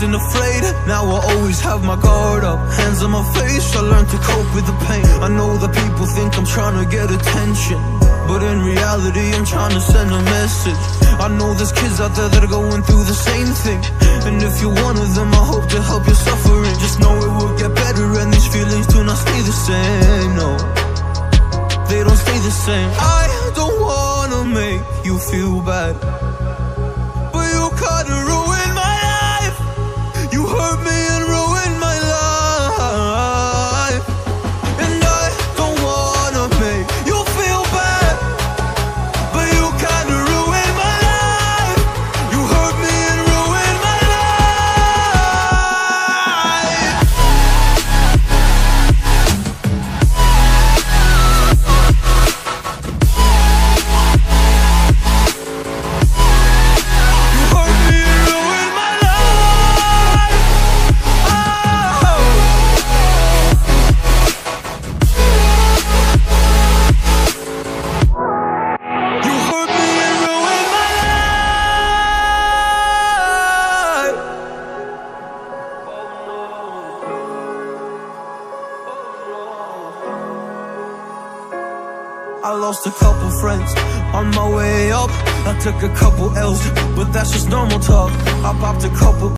wasn't afraid. Now I always have my guard up. Hands on my face, I learned to cope with the pain. I know that people think I'm trying to get attention But in reality I'm trying to send a message. I know there's kids out there that are going through the same thing. And if you're one of them I hope to help your suffering Just know it will get better and these feelings do not stay the same, no. They don't stay the same. I don't wanna make you feel bad I lost a couple friends on my way up. I took a couple L's, but that's just normal talk. I popped a couple.